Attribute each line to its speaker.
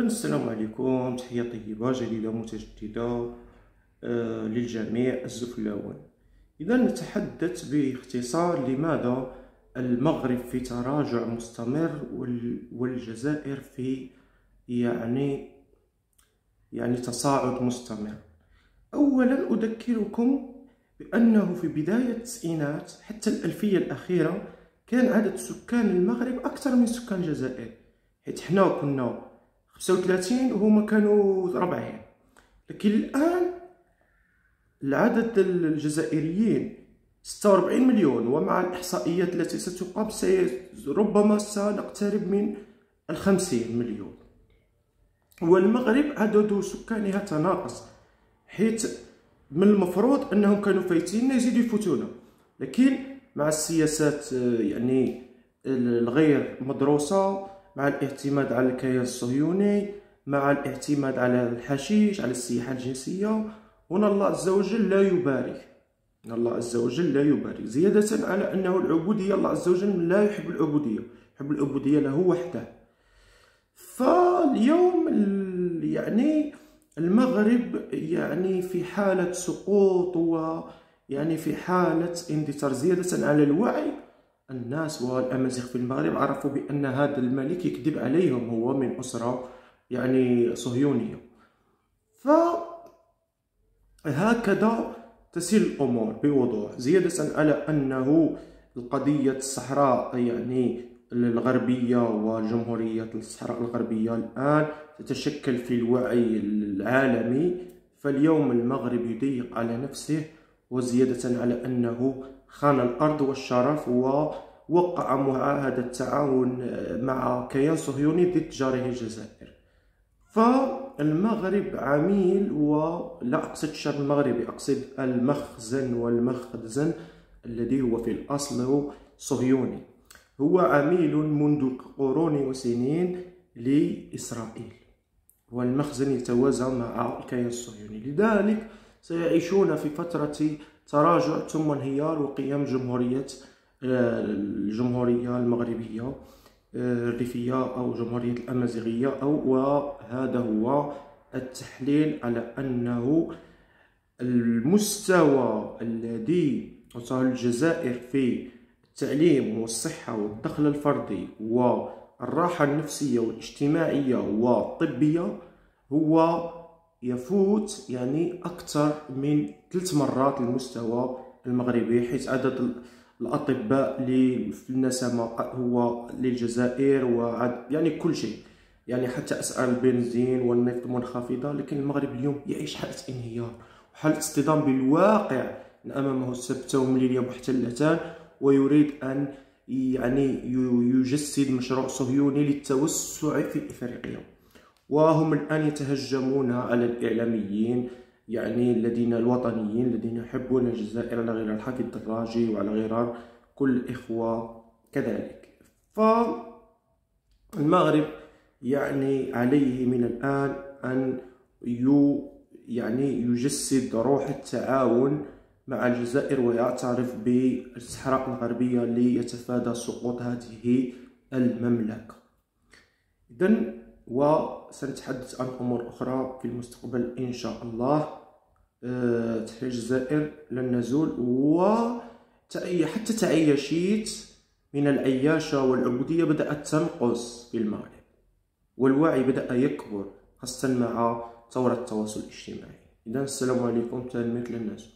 Speaker 1: السلام عليكم تحية طيبة جديدة متجددة آه، للجميع الزفلاون إذا نتحدث باختصار لماذا المغرب في تراجع مستمر والجزائر في يعني يعني تصاعد مستمر. أولا أذكركم بأنه في بداية التسعينات حتى الألفية الأخيرة كان عدد سكان المغرب أكثر من سكان الجزائر حيث حنا كنا 35 وهما كانوا 40 لكن الآن العدد الجزائريين 46 مليون ومع الإحصائيات التي ستقام ربما سنقترب من الخمسين مليون. والمغرب عدد سكانها تناقص حيث من المفروض أنهم كانوا فايتين يزيدوا يفوتونا لكن مع السياسات يعني الغير مدروسة مع الاعتماد على الكيان الصهيوني مع الاعتماد على الحشيش على السياحة الجنسية. هنا الله عز وجل لا يبارك الله عز وجل لا يبارك زيادة على أنه العبودية الله عز وجل لا يحب العبودية. يحب العبودية له وحده. فاليوم يعني المغرب يعني في حالة سقوط و يعني في حالة اندثار. زيادة على الوعي الناس والأمازيغ في المغرب عرفوا بأن هذا الملك يكذب عليهم هو من أسرة يعني صهيونية. فهكذا تسير الأمور بوضوح زيادة على أنه القضية الصحراء يعني الغربية وجمهورية الصحراء الغربية الآن تتشكل في الوعي العالمي فاليوم المغرب يضيق على نفسه وزيادة على أنه خان الأرض والشرف ووقع معاهدة تعاون مع كيان صهيوني ضد جاره الجزائر. فالمغرب عميل ولا أقصد الشعب المغربي أقصد المخزن والمخزن الذي هو في الأصل صهيوني. هو عميل منذ قرون وسنين لإسرائيل والمخزن يتوازى مع الكيان الصهيوني. لذلك سيعيشون في فترة تراجع ثم انهيار وقيام جمهورية آه، الجمهورية المغربية آه، الريفية أو جمهورية الأمازيغية أو وهذا هو التحليل على أنه المستوى الذي وصل الجزائر في التعليم والصحة والدخل الفردي والراحة النفسية والاجتماعية والطبية هو يفوت يعني أكثر من ثلاث مرات المستوى المغربي حيث عدد الأطباء في النسمة هو للجزائر وعد يعني كل شيء. يعني حتى أسعار البنزين والنفط منخفضة لكن المغرب اليوم يعيش حالة انهيار وحالة اصطدام بالواقع. أمامه السبتة ومليليا محتلتان ويريد أن يعني يجسد مشروع صهيوني للتوسع في إفريقيا. وهم الآن يتهجمون على الإعلاميين يعني الذين الوطنيين الذين يحبون الجزائر على غير الحق الدراجي وعلى غير كل الإخوة كذلك. فالمغرب يعني عليه من الآن أن يو يعني يجسد روح التعاون مع الجزائر ويعترف بالصحراء الغربية ليتفادى سقوط هذه المملكة. إذن وسنتحدث عن أمور أخرى في المستقبل إن شاء الله. أه تحرير الجزائر لن نزول و حتى تعيشيت من العياشة والعبودية بدأت تنقص في المغرب والوعي بدأ يكبر خاصة مع ثورة التواصل الاجتماعي. إذا السلام عليكم تلميذ للناس